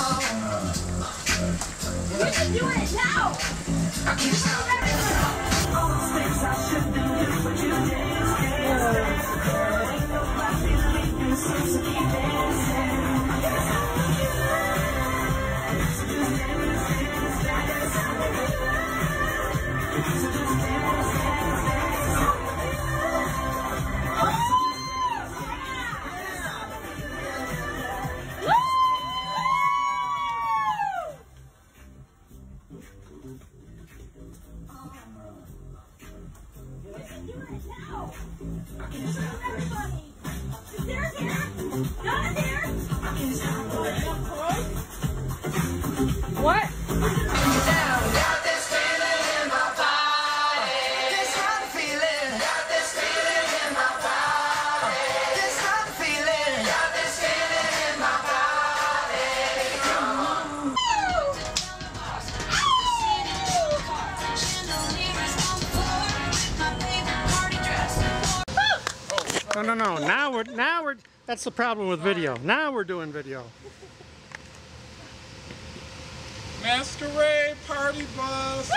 We can do it now! What? No, no, no. Now we're now we're that's the problem with video. Now we're doing video. Masquerade party bus.